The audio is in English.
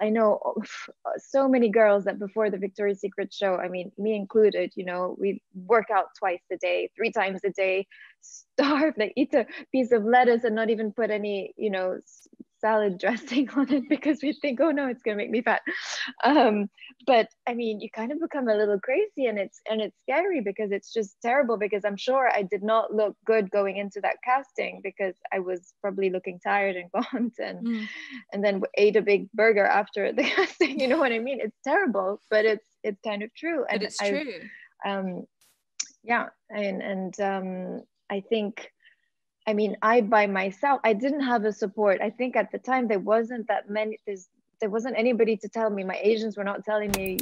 I know uh, so many girls that before the Victoria's Secret show, I mean, me included, you know, we work out twice a day, three times a day, starve, like eat a piece of lettuce and not even put any, you know, salad dressing on it because we think, oh no, it's gonna make me fat. Um, but I mean, you kind of become a little crazy, and it's and it's scary because it's just terrible. Because I'm sure I did not look good going into that casting because I was probably looking tired and gaunt, and mm. and then ate a big burger after the casting. You know what I mean? It's terrible, but it's it's kind of true. And but it's I, true. Um, yeah, and and um, I think I mean, I by myself, I didn't have a support. I think at the time there wasn't that many. There's there wasn't anybody to tell me. My agents were not telling me